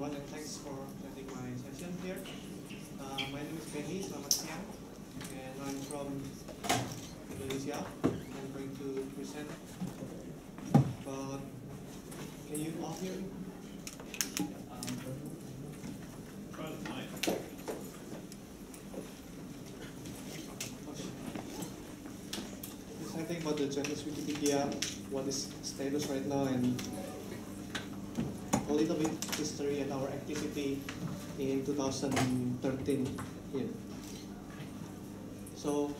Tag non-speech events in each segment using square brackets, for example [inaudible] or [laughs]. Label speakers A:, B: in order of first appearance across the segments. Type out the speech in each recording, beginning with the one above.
A: everyone, and thanks for attending my session here. Uh, my name is Benny Selamat and I'm from Indonesia. I'm going to present about. Can you all hear me? Um, it's something about the Chinese Wikipedia, what is status right now, and history and our activity in 2013 here. So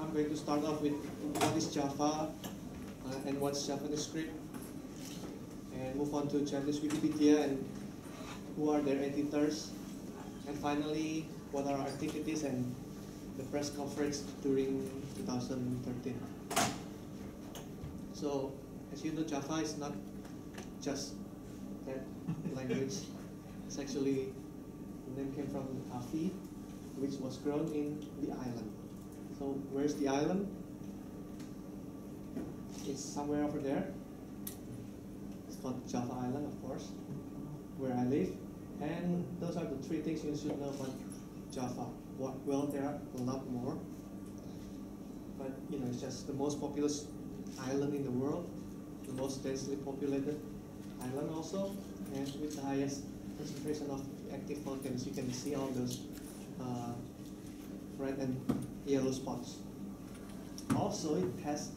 A: I'm going to start off with what is Java uh, and what's Javanese script, and move on to Javanese Wikipedia and who are their editors, and finally what are our activities and the press conference during 2013. So as you know, Java is not just that language. It's actually the name came from coffee, which was grown in the island. So where's the island? It's somewhere over there. It's called Java Island, of course, where I live. And those are the three things you should know about Java. Well, there are a lot more, but you know, it's just the most populous island in the world, the most densely populated island also, and with the highest concentration of active volcanoes. You can see all those uh, red and yellow spots. Also, it has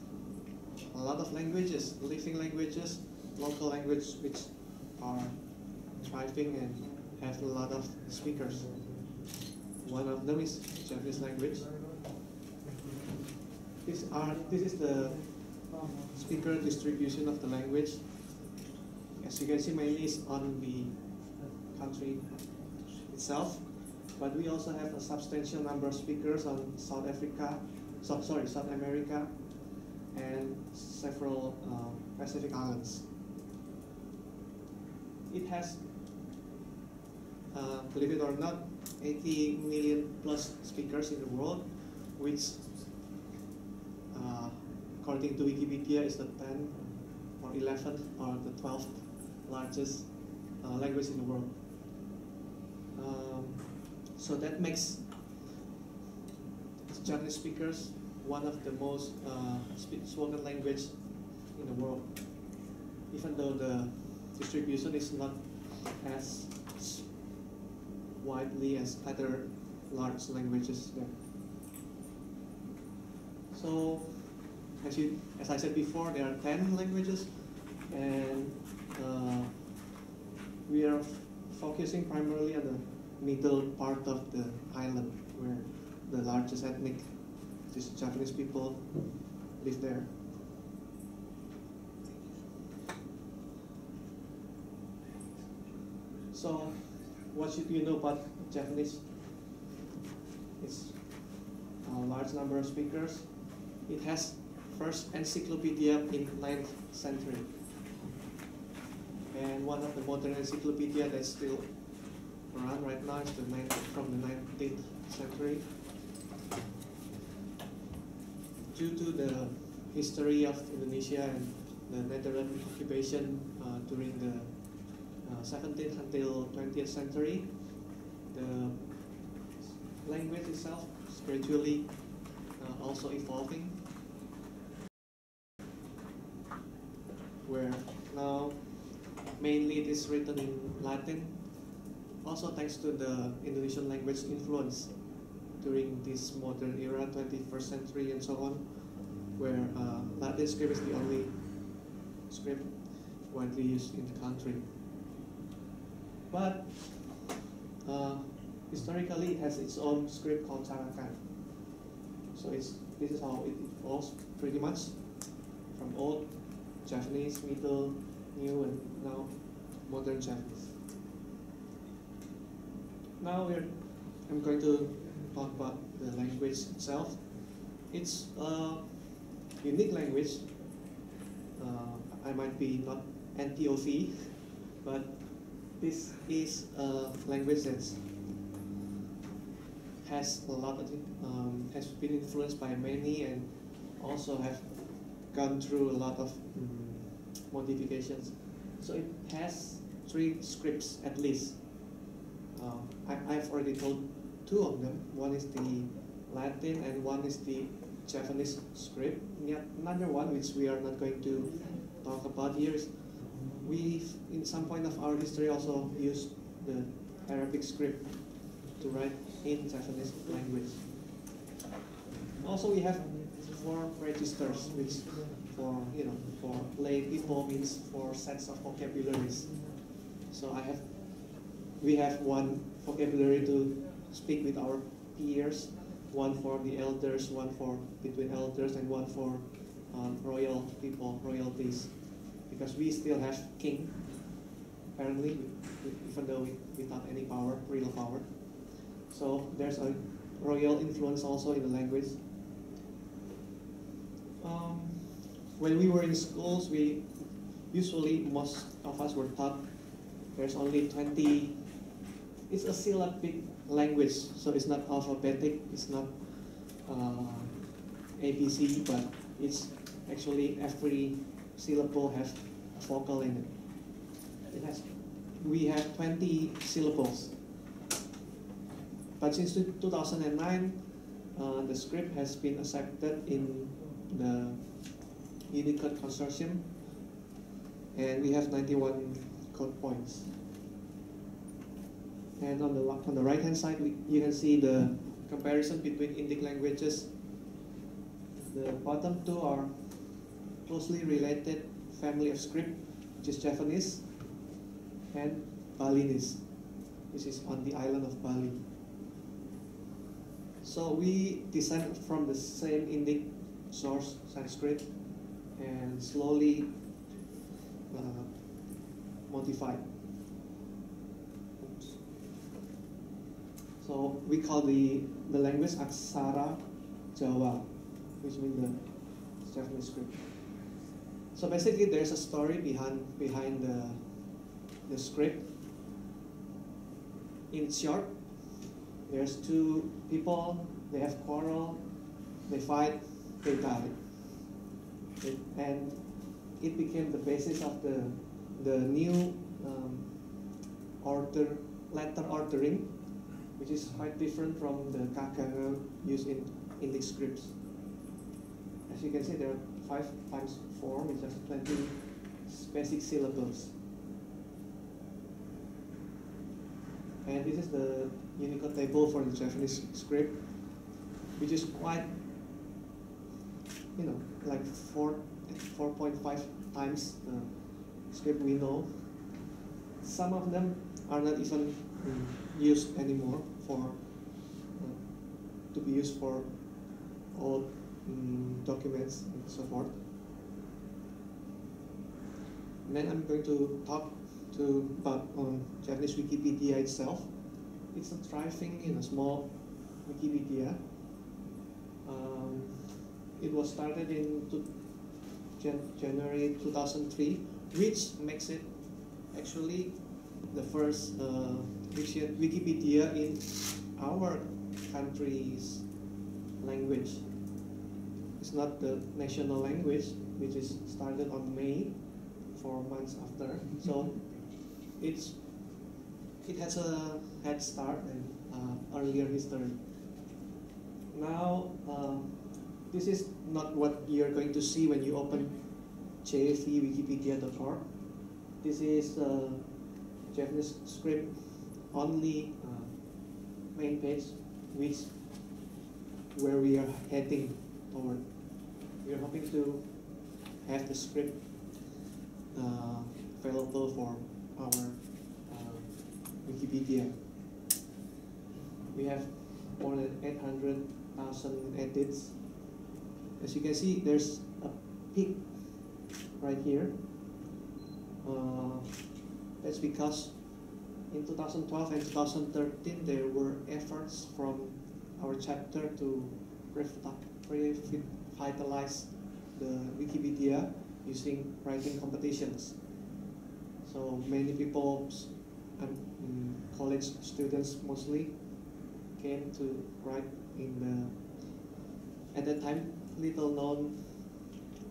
A: a lot of languages, living languages, local languages which are thriving and have a lot of speakers. One of them is Javanese language. This, are, this is the speaker distribution of the language. As you can see, mainly is on the country itself, but we also have a substantial number of speakers on South Africa, so, sorry, South America, and several uh, Pacific islands. It has, uh, believe it or not, 80 million plus speakers in the world, which, uh, according to Wikipedia, is the 10th or 11th or the 12th largest uh, language in the world. Um, so that makes Javanese speakers one of the most uh, spoken language in the world, even though the distribution is not as widely as other large languages there. So, as, you, as I said before, there are 10 languages, and Uh, we are focusing primarily on the middle part of the island where the largest ethnic Javanese people live there. So, what should you know about Javanese? It's a large number of speakers. It has first encyclopedia in 9th century. And one of the modern encyclopedia that's still around right now is the ninth, from the 19th century. Due to the history of Indonesia and the Netherlands occupation uh, during the uh, 17th until 20th century, the language itself is gradually uh, also evolving, where now mainly it is written in Latin, also thanks to the Indonesian language influence during this modern era, 21st century and so on, where uh, Latin script is the only script widely used in the country. But uh, historically, it has its own script called Carakan. So it's this is how it evolves pretty much from old Javanese, middle, new, and now modern Javanese. Now we're, I'm going to talk about the language itself. It's a unique language. Uh, I might be not anti-OV, but this is a language that has a lot of um, has been influenced by many and also have gone through a lot of um, modifications. So it has three scripts at least. Uh, I, I've already told two of them. One is the Latin and one is the Javanese script. Yet another one which we are not going to talk about here is we, in some point of our history, also used the Arabic script to write in Javanese language. Also, we have four registers, which for you know for lay people means for sets of vocabularies. So I have, we have one vocabulary to speak with our peers, one for the elders, one for between elders, and one for um, royal people, royalties, because we still have king, apparently, even though we, without any power, real power. So there's a royal influence also in the language. Um, when we were in schools, we usually most of us were taught there's only 20. It's a syllabic language, so it's not alphabetic. It's not uh, ABC, but it's actually every syllable has a vocal in it. It has. We have 20 syllables. But since 2009, uh, the script has been accepted in the Unicode Consortium, and we have 91 code points. And on the on the right hand side, we, you can see the comparison between Indic languages. The bottom two are closely related family of script, which is Javanese, and Balinese, which is on the island of Bali. So we descend from the same Indic source, Sanskrit, and slowly uh, modified. Oops. So we call the, the language Aksara Jawa, which means the Javanese script. So basically there's a story behind, behind the, the script. In short, there's two people, they have quarrel, they fight, they and it became the basis of the, the new um, order, letter ordering, which is quite different from the Kaganga used in Indic scripts. As you can see, there are 5 times 4, which is 20 basic syllables. And this is the Unicode table for the Javanese script, which is quite, you know, like 4, 4.5 times the script we know. Some of them are not even um, used anymore for uh, to be used for all um, documents and so forth. Then I'm going to talk to about um, Javanese Wikipedia itself. It's a thriving, you know, small Wikipedia. It was started in two, Jan January 2003, which makes it actually the first uh, Wikipedia in our country's language. It's not the national language, which is started on May, four months after. So it's it has a head start and uh, earlier history. Now, uh, this is not what you're going to see when you open jfwikipedia.org. This is uh, Javanese script only uh, main page, which where we are heading toward. We are hoping to have the script uh, available for our uh, Wikipedia. We have more than 800,000 edits. As you can see, there's a peak right here. Uh, that's because in 2012 and 2013 there were efforts from our chapter to revitalize the Wikipedia using writing competitions. So many people, um, college students mostly, came to write in the, at that time, little known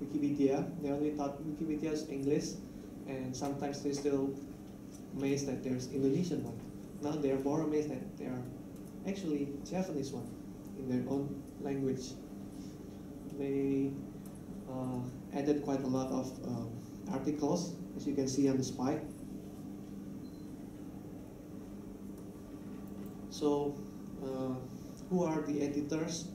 A: Wikipedia. They only Wikipedia is English, and sometimes they still amazed that there's Indonesian one. Now they're more amazed that there are actually Javanese one in their own language. they uh, added quite a lot of um, articles, as you can see on the spike. So, uh, who are the editors?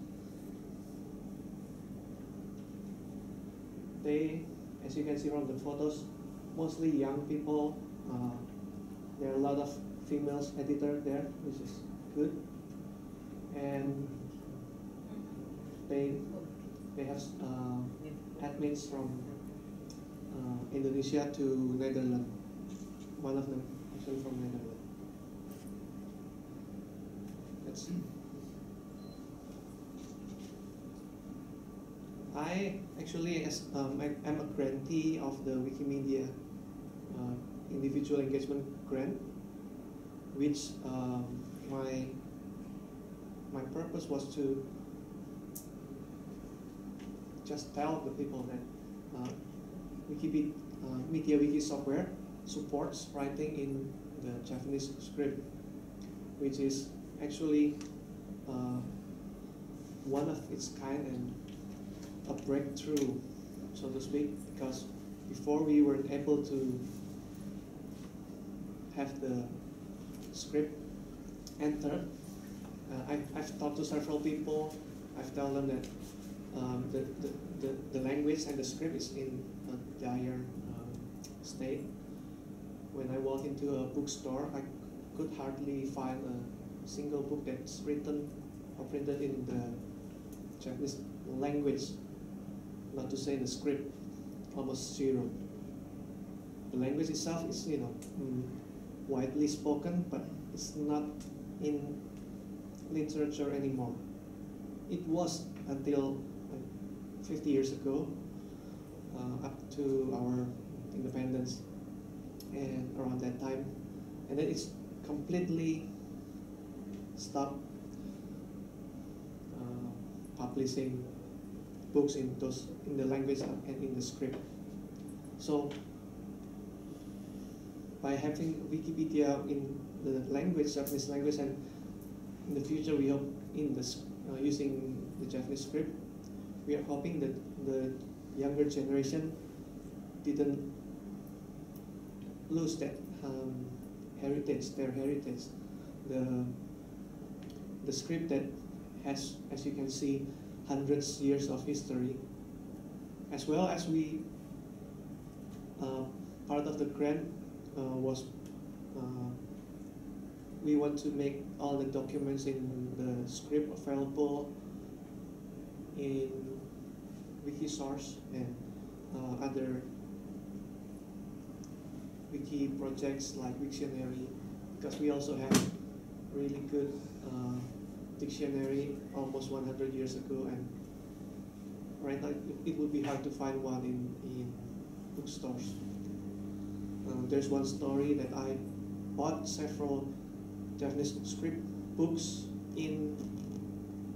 A: They, as you can see from the photos, mostly young people. Uh, there are a lot of females editor there, which is good. And they they have uh, admins from uh, Indonesia to Netherlands. One of them actually from Netherlands. See. I actually, as um, I, am a grantee of the Wikimedia uh, Individual Engagement Grant, which um, my my purpose was to just tell the people that uh, Wikipedia, uh, MediaWiki software supports writing in the Javanese script, which is actually uh, one of its kind and a breakthrough, so to speak, because before we weren't able to have the script enter. Uh, I, I've talked to several people. I've told them that um, the, the, the, the, language and the script is in a dire um, state. When I walk into a bookstore, I could hardly find a single book that's written or printed in the Javanese language, not to say the script, almost zero. The language itself is, you know, mm, widely spoken, but it's not in literature anymore. It was until 50 years ago, uh, up to our independence, and around that time, and then it's completely stopped uh, publishing books in those in the language and in the script. So by having Wikipedia in the language, Javanese language, and in the future we hope in this uh, using the Javanese script, we are hoping that the younger generation didn't lose that um, heritage, their heritage. The, the script that has, as you can see, hundreds years of history, as well as we, uh, part of the grant uh, was uh, we want to make all the documents in the script available in Wikisource and uh, other wiki projects like Wiktionary because we also have really good uh, dictionary almost 100 years ago and right now it, would be hard to find one in, in bookstores. Uh, there's one story that I bought several Javanese script books in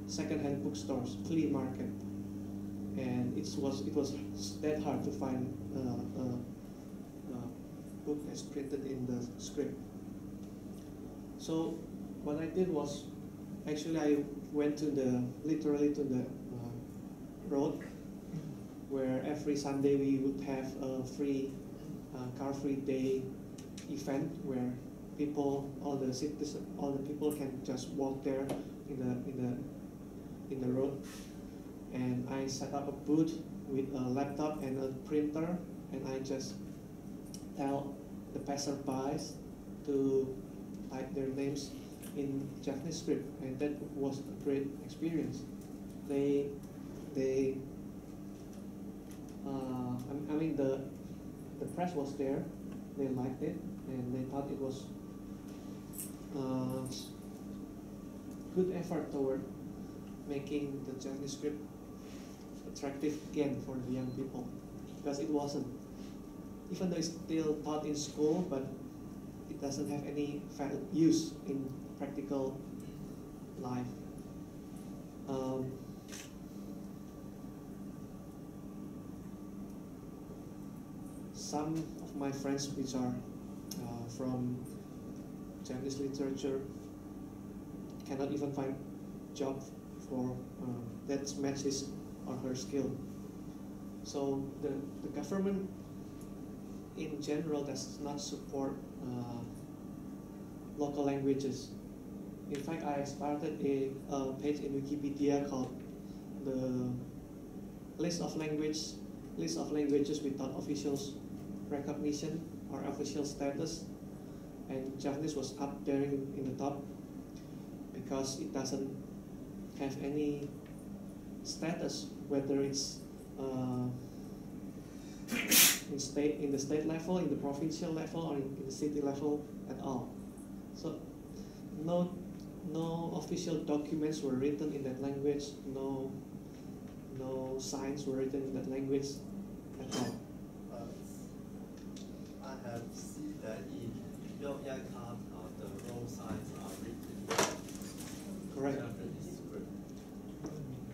A: second-hand bookstores, flea market, and it was it was that hard to find uh, a, a book that's printed in the script. So what I did was actually I went to the literally to the uh, road where every Sunday we would have a free uh, car free day event where people all the citizens all the people can just walk there in the in the in the road. And I set up a booth with a laptop and a printer, and I just tell the passerbys to type their names in Javanese script, and that was a great experience. They, they, uh, I mean the, the press was there, they liked it, and they thought it was uh, good effort toward making the Javanese script attractive again for the young people because it wasn't. Even though it's still taught in school, but it doesn't have any use in practical life. Um, some of my friends which are uh, from Chinese literature cannot even find job for uh, that matches or her skill. So the, the government in general does not support uh, local languages. In fact, I started a, a page in Wikipedia called the list of language list of languages without official recognition or official status, and Javanese was up there in, in the top because it doesn't have any status, whether it's uh, [coughs] in state in the state level, in the provincial level, or in, in the city level at all. So no no official documents were written in that language. No no signs were written in that language at all.
B: I have seen that in Yogyakarta, uh, the road signs are written in. Correct.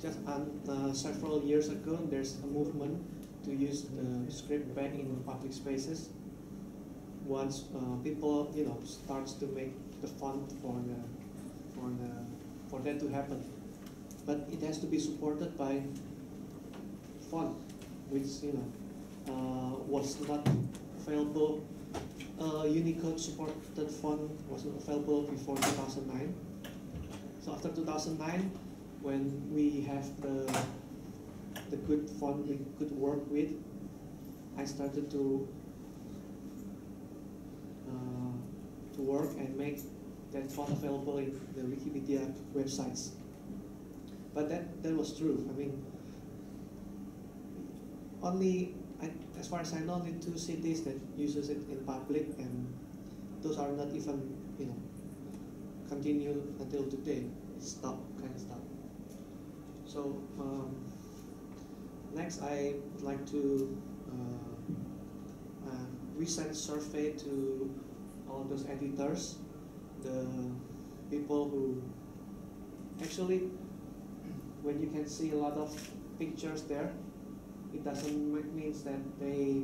A: Just um, uh, several years ago, there's a movement to use the script back in public spaces. Once uh, people, you know, starts to make the font for the, for that to happen, but it has to be supported by font, which you know uh, was not available. Uh, Unicode supported font wasn't available before 2009. So after 2009, when we have the the good font we could work with, I started to uh, to work and make that font available in the Wikipedia websites. But that that was true. I mean, only I, as far as I know, only two cities that uses it in public, and those are not even you know continue until today. Stop kind of stuff. So um, next, I would like to uh, uh, survey to all those editors, the people who actually when you can see a lot of pictures there, it doesn't mean means that they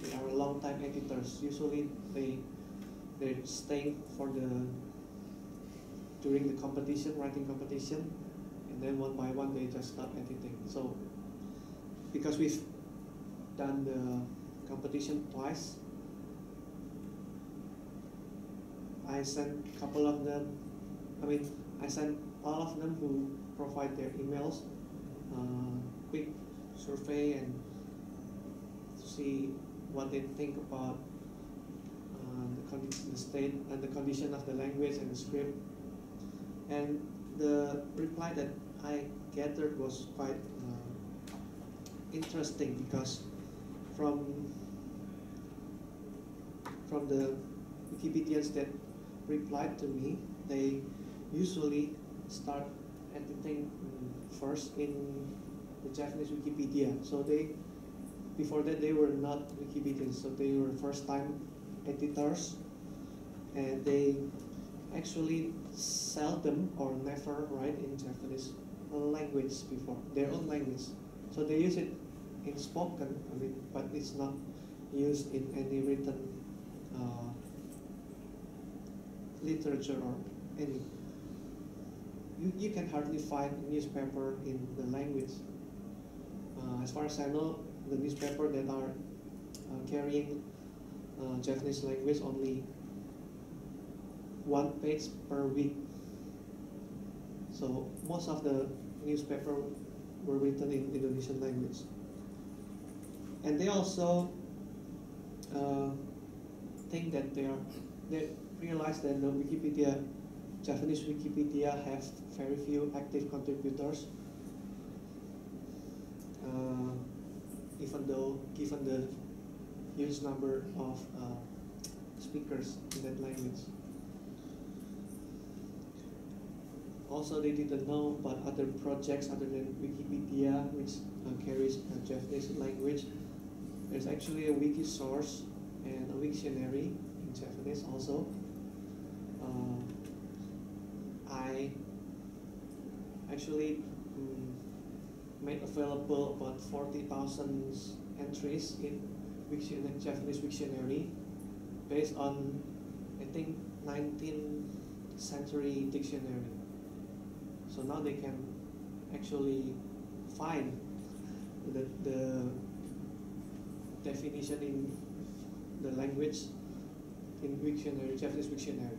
A: they are long time editors. Usually they they stay for the during the competition, writing competition, and then one by one they just stop editing. So because we've done the competition twice, I sent a couple of them. I mean, I sent all of them who provide their emails, uh, quick survey and see what they think about uh, the, the state and the condition of the language and the script. And the reply that I gathered was quite uh, interesting because from from the Wikipedians that replied to me, they usually start editing mm, first in the Javanese Wikipedia. So they, before that, they were not Wikipedians. So they were first-time editors, and they actually seldom or never write in Javanese language before their own language. So they use it in spoken, I mean, but it's not used in any written uh, literature or any. You, you can hardly find a newspaper in the language. Uh, as far as I know, the newspaper that are uh, carrying uh, Javanese language only one page per week. So most of the newspaper were written in Indonesian language. And they also uh, think that they are they realize that the Wikipedia, Javanese Wikipedia, have very few active contributors. Uh, even though given the huge number of uh, speakers in that language. Also, they didn't know about other projects other than Wikipedia, which uh, carries a Javanese language. There's actually a Wikisource and a Wiktionary in Javanese also. Uh, I actually mm, made available about 40,000 entries in Wiktionary, Javanese Wiktionary based on, I think, 19th century dictionary. So now they can actually find the, the definition in the language in dictionary, Javanese dictionary.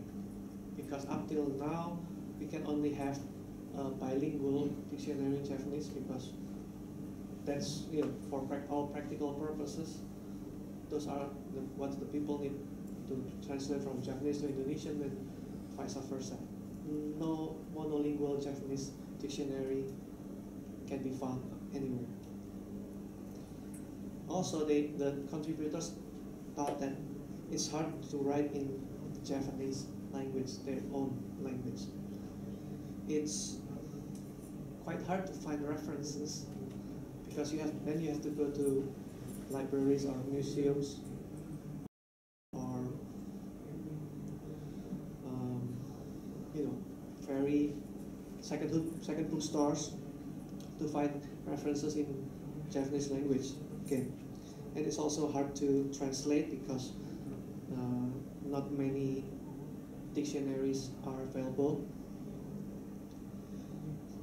A: Because up till now, we can only have a bilingual dictionary in Javanese because that's you know for all practical purposes. Those are the, what the people need to translate from Javanese to Indonesian and vice versa. No monolingual Javanese dictionary can be found anywhere. Also, they, the contributors thought that it's hard to write in Javanese language, their own language. It's quite hard to find references because you have then you have to go to libraries or museums or um, you know very second second book stores to find references in Javanese language again. And it's also hard to translate because uh, not many dictionaries are available.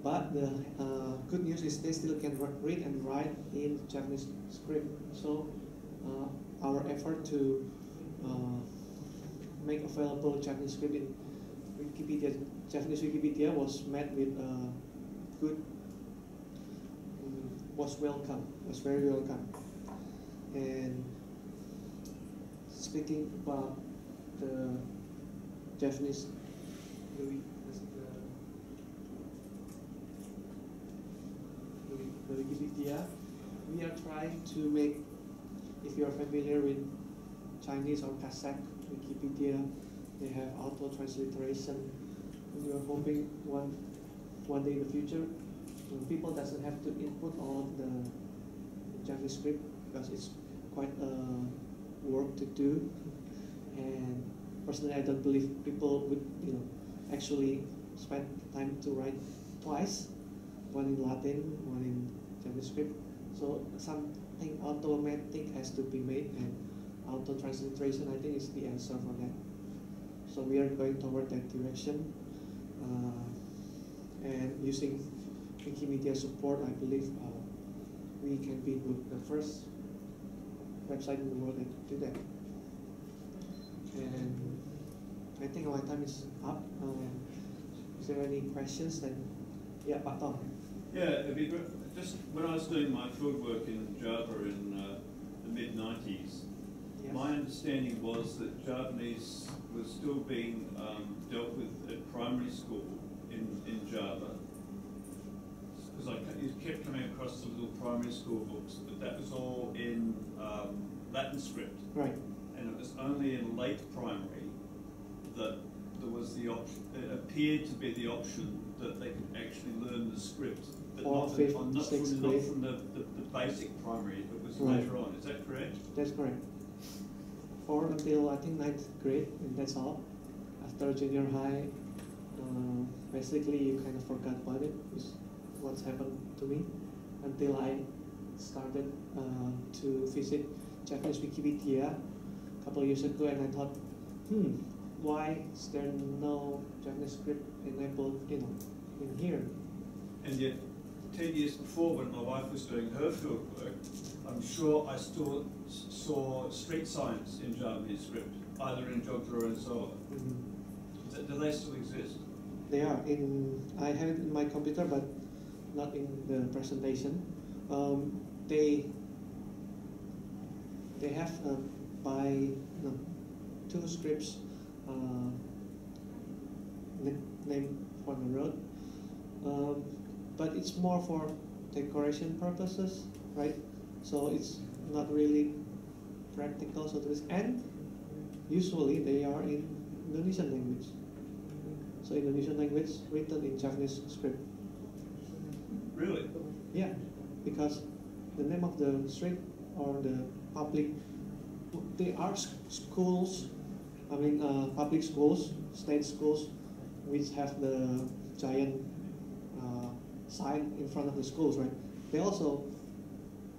A: But the uh, good news is they still can read and write in Javanese script. So uh, our effort to uh, make available Javanese script in Wikipedia, Javanese Wikipedia was met with uh, good, um, was welcome, was very welcome. And speaking about the Javanese Louis, Wikipedia, we are trying to make, if you are familiar with Chinese or Kazakh Wikipedia, they have auto transliteration. We are hoping one one day in the future, people doesn't have to input all the Javanese script because it's quite a work to do. And personally, I don't believe people would, you know, actually spend time to write twice, one in Latin, one in Javanese script. So something automatic has to be made, and auto transliteration, I think, is the answer for that. So we are going toward that direction, uh, and using Wikimedia support, I believe uh, we can be the first website in the world that do that. And I think our time is up. Um, is there any questions? Then, yeah, Pak Tom.
C: Yeah, great. Just when I was doing my field work in Java in uh, the mid 90s,
A: Yes.
C: my understanding was that Javanese was still being um, dealt with at primary school in, in Java. Because I you kept coming across the little primary school books, but that was all in um, Latin script.
A: Right.
C: and it was only in late primary that there was the option, it appeared to be the option that they could actually learn the script, but not,
A: fifth,
C: not,
A: sixth
C: from, not
A: grade.
C: from the, the, the basic primary, it was
A: Right.
C: later on, is that correct?
A: That's correct. Or until I think ninth grade, and that's all. After junior high, uh, basically you kind of forgot about it. Is what's happened to me until I started uh, to visit Javanese Wikipedia a couple of years ago, and I thought, hmm, why is there no Javanese script enabled, you know, in here?
C: And yet, ten years before, when my wife was doing her field work, I'm sure I still saw street signs in Javanese script, either in Jogja or in Solo.
A: Mhm.
C: Is Do they still exist?
A: They are in. I have it in my computer, but not in the presentation. Um, they they have uh, by no, two scripts uh, named for the road, um, but it's more for decoration purposes, right? So it's not really practical, so to speak. And usually they are in Indonesian language. So Indonesian language written in Javanese script.
C: Really?
A: Yeah, because the name of the street or the public, there are schools, I mean uh, public schools, state schools, which have the giant sign in front of the schools, right? They also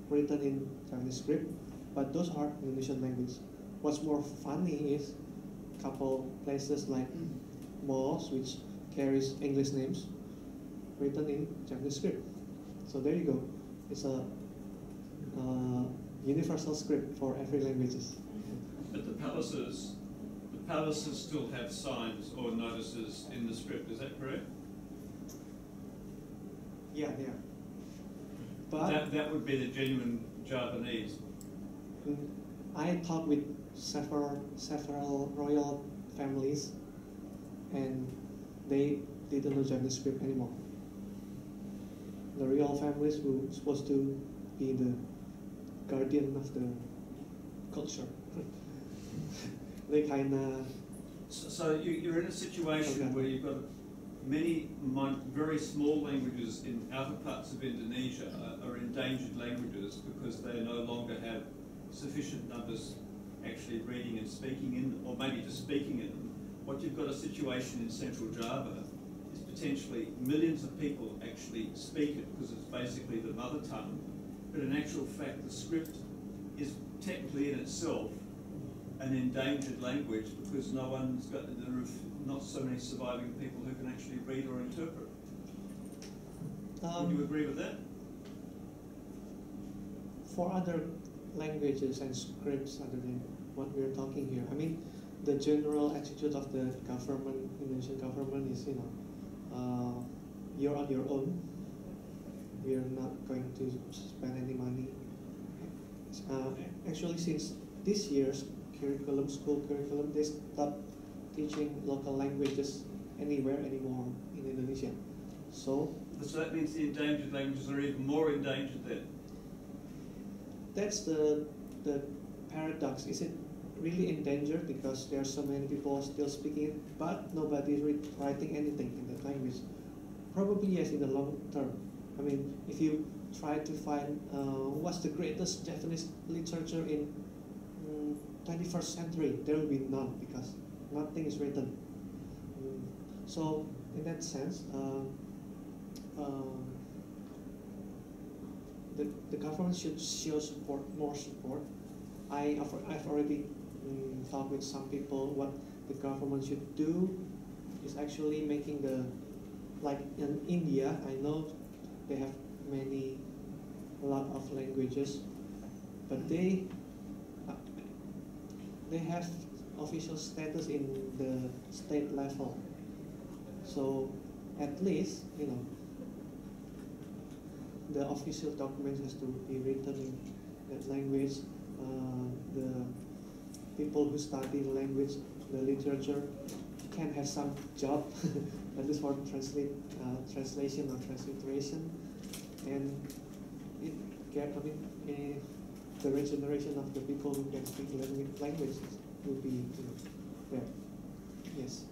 A: written in Chinese script, but those are Indonesian language. What's more funny is couple places like malls which carries English names written in Chinese script. So there you go. It's a uh, universal script for every languages.
C: But the palaces, the palaces still have signs or notices in the script, is that correct?
A: Yeah, yeah. But
C: That, that would be the genuine Javanese.
A: mm, I talked with several several royal families, and they didn't know Javanese script anymore. The royal families were supposed to be the guardian of the culture. [laughs] they kind of
C: So, so you, you're in a situation
A: Okay.
C: where you've got many very small languages in outer parts of Indonesia are, are endangered languages because they no longer have sufficient numbers actually reading and speaking in or maybe just speaking in them. What you've got a situation in Central Java is potentially millions of people actually speak it because it's basically the mother tongue, but in actual fact the script is technically in itself an endangered language because no one's got not so many surviving people actually read or interpret. Would you
A: um,
C: agree with that?
A: for other languages and scripts other than what we're talking here. I mean, the general attitude of the government, Indonesian government is, you know, uh, you're on your own. We are not going to spend any money. Uh, actually, since this year's curriculum, school curriculum, they stopped teaching local languages anywhere anymore in Indonesia. So
C: So that means the endangered languages are even more endangered then.
A: that's the the paradox. Is it really endangered because there are so many people still speaking it, but nobody is writing anything in that language? Probably yes, in the long term. I mean, if you try to find uh, what's the greatest Javanese literature in mm, 21st century, there will be none because nothing is written. Mm, so in that sense. Uh, um, the, the government should show support, more support. I, I've already mm, talked with some people what the government should do is actually making the, like in India, I know they have many, a lot of languages, but they, uh, they have official status in the state level. So at least, you know, the official documents has to be written in that language. Uh, the people who study the language, the literature, can have some job, [laughs] at least for translate, uh, translation or transliteration, and it get I mean, uh, the regeneration of the people who can speak language, languages will be you know, there. Yes.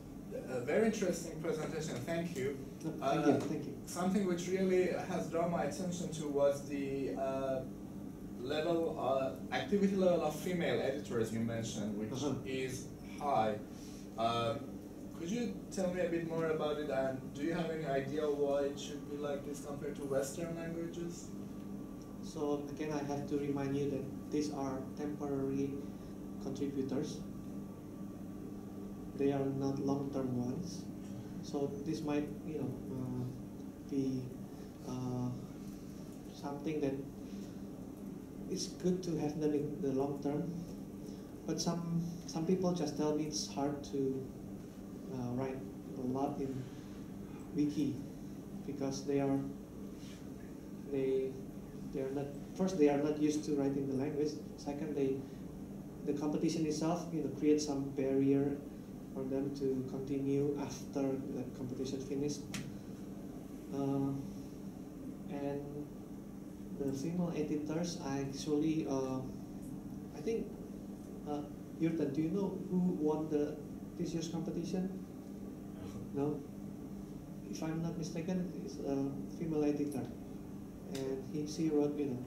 D: A very interesting presentation, thank you.
A: No, thank you.
D: Uh,
A: Thank you.
D: Something which really has drawn my attention to was the uh, level, uh, activity level of female editors you mentioned, which
A: Uh-huh.
D: is high. Um, could you tell me a bit more about it, and do you have any idea why it should be like this compared to Western languages?
A: So again, I have to remind you that these are temporary contributors. They are not long-term ones. So this might, you know, uh, be uh, something that it's good to have them in the long term. But some some people just tell me it's hard to uh, write a lot in wiki because they are they they are not first they are not used to writing the language second they the competition itself you know creates some barrier for them to continue after the competition finished. Uh, and the female editors I actually uh, I think uh, do you know who won the this year's competition? No? If I'm not mistaken it's a female editor. And he, she wrote, you know,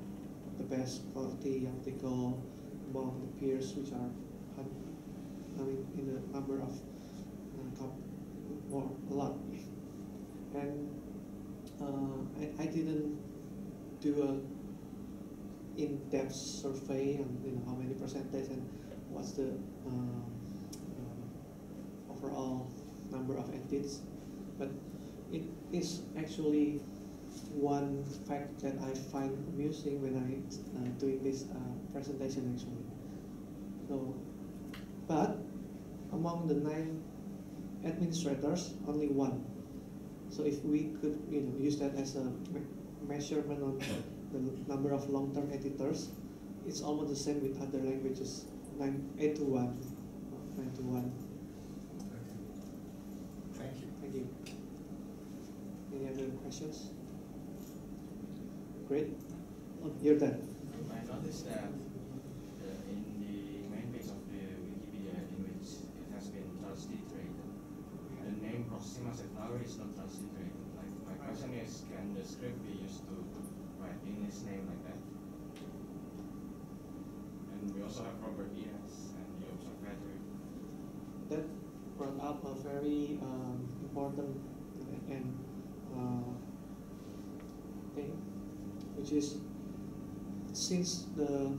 A: the best quality article among the peers, which are, Mean, in a number of, uh, more, a lot. And uh, I, I didn't do a in-depth survey on, you know, how many percentage and what's the um, uh, overall number of edits, but it is actually one fact that I find amusing when I uh, doing this uh, presentation actually. So, but among the nine administrators, only one. So if we could, you know, use that as a measurement on [coughs] the number of long-term editors, it's almost the same with other languages. Nine, eight to one, nine to one.
D: Thank you.
A: Thank you. Any other questions? Great. Oh, you're done.
E: I noticed that uh, in the main page of the Wikipedia in which it has been transliterated, the name Proxima Centauri is not transliterated. Like my question is, can the script be used to write English name like that? And we also have Robert E.S. and the Observatory.
A: That brought up a very um, important and uh, thing, which is since the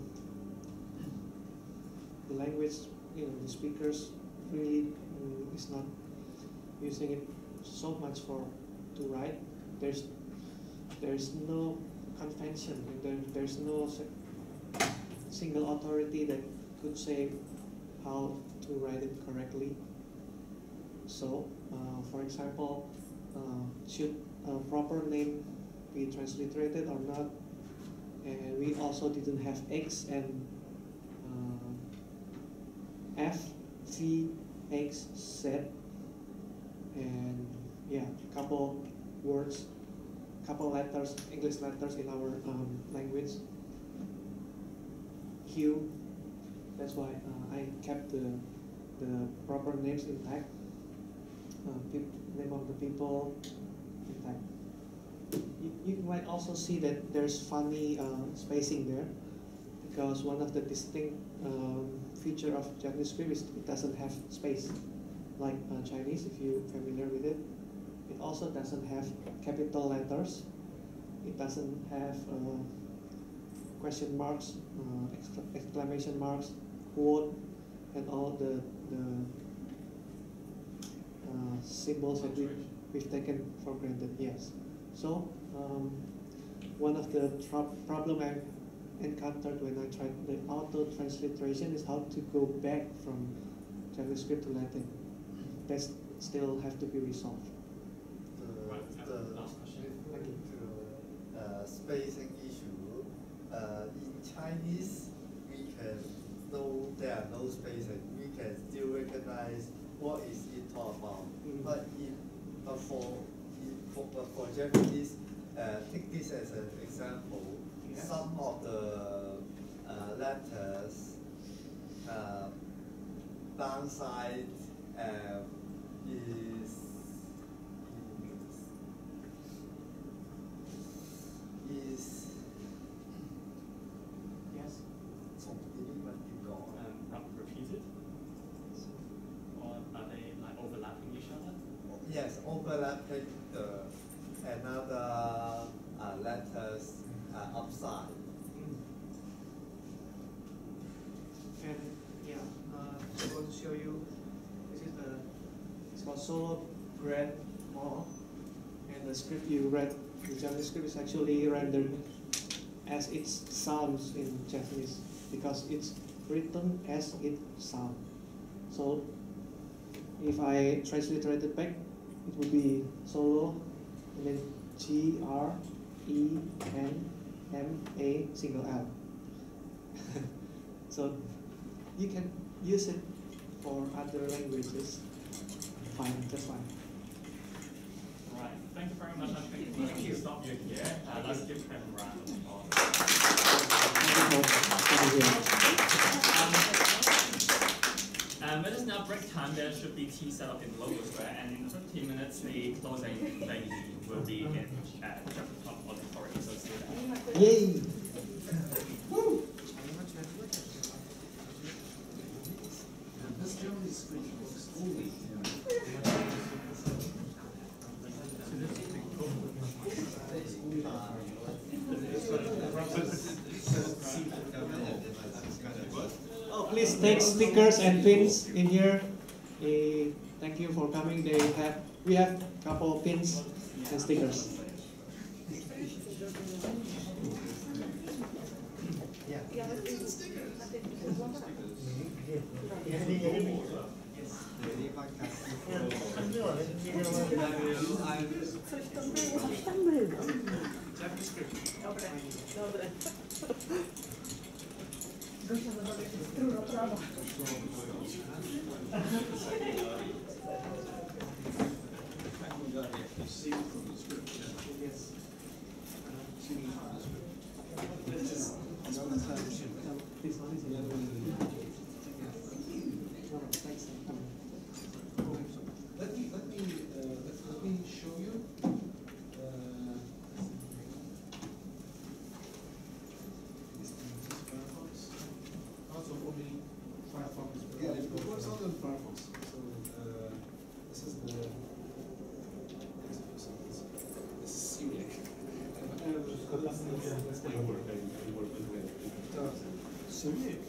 A: the language, you know, the speakers really mm, is not using it so much for to write. There's there's no convention, there, there's no single authority that could say how to write it correctly. So, uh, for example, uh, should a proper name be transliterated or not? And we also didn't have X and uh, F, V, X, Z, and yeah, a couple words, a couple letters, English letters in our um, language. Q. That's why uh, I kept the the proper names intact. Uh, name of the people intact. You, you might also see that there's funny uh, spacing there because one of the distinct um, feature of Javanese script is it doesn't have space like uh, Chinese if you're familiar with it. It also doesn't have capital letters. It doesn't have uh, question marks, uh, excla- exclamation marks, quote, and all the the uh, symbols that we, we've taken for granted. Yes. So um, one of the problem I encountered when I tried the auto transliteration is how to go back from JavaScript to Latin. That's still have to be resolved.
B: The, the
F: Last question.
B: referring to uh, spacing issue, uh, in Chinese, we can know there are no spaces, we can still recognize what is it all about.
A: Mm.
B: But in, but for, in, for, but for Javanese, uh, take this as an example,
A: Yes.
B: some of the uh, letters, uh, downside uh, is is
A: solo Grand Mall, and the script you read, the Javanese script is actually rendered as it sounds in Javanese because it's written as it sounds. So if I transliterate it back, it would be solo and then G R E N M A single L. [laughs] so you can use it for other languages. Fine, just fine.
F: Right, thank you very much. I think we're stop you here. Uh, let's give him a round of applause.
A: Thank you for coming here.
F: Um, it is now break time. There should be tea set up in Logo Square, and in 15 minutes, the closing lady will be in at Jockey Club Auditorium. So see you there.
A: Yay! stickers and pins in here. Uh, thank you for coming. They have we have a couple of pins and stickers.
G: Yeah. [laughs] Struno pravo. To.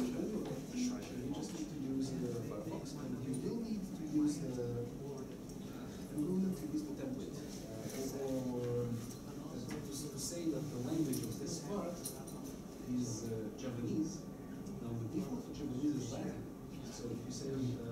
F: in
G: the
F: uh,